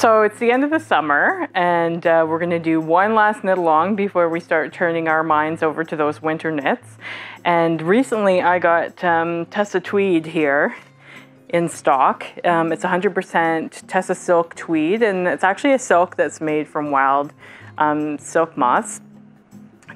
So it's the end of the summer, and uh, we're going to do one last knit along before we start turning our minds over to those winter knits. And recently I got um, Tussah Tweed here in stock. Um, it's 100% Tussah Silk Tweed, and it's actually a silk that's made from wild um, silk moths.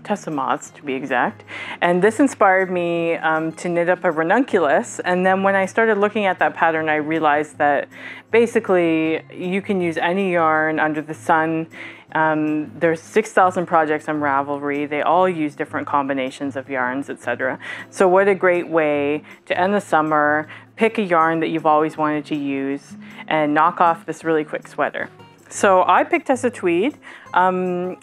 Tussah moths to be exact. And this inspired me um, to knit up a ranunculus. And then when I started looking at that pattern, I realized that basically you can use any yarn under the sun. Um, there's 6,000 projects on Ravelry. They all use different combinations of yarns, etc. So what a great way to end the summer, pick a yarn that you've always wanted to use, and knock off this really quick sweater. So I picked Tussah Tweed. Um,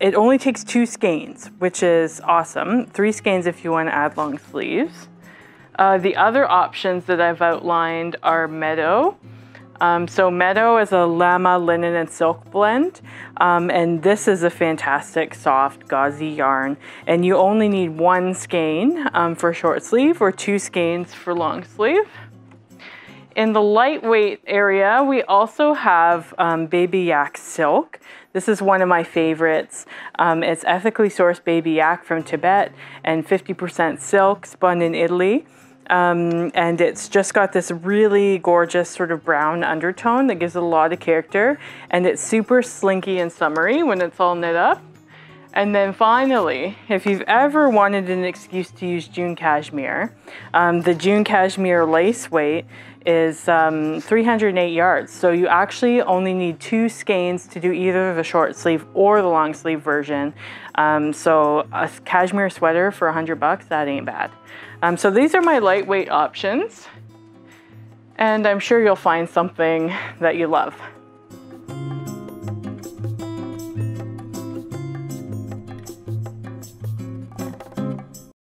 it only takes two skeins, which is awesome. Three skeins if you want to add long sleeves. Uh, the other options that I've outlined are Meadow. Um, so Meadow is a llama, linen, and silk blend. Um, and this is a fantastic soft gauzy yarn. And you only need one skein um, for short sleeve or two skeins for long sleeve. In the lightweight area, we also have um, Baby Yak Silk. This is one of my favorites. Um, it's ethically sourced baby yak from Tibet and 50% silk spun in Italy. Um, and it's just got this really gorgeous sort of brown undertone that gives it a lot of character. And it's super slinky and summery when it's all knit up. And then finally, if you've ever wanted an excuse to use June Cashmere, um, the June Cashmere lace weight is um, 308 yards. So you actually only need two skeins to do either the short sleeve or the long sleeve version. Um, so a cashmere sweater for 100 bucks, that ain't bad. Um, so these are my lightweight options. And I'm sure you'll find something that you love.